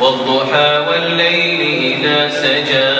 والضحى والليل إذا سجى.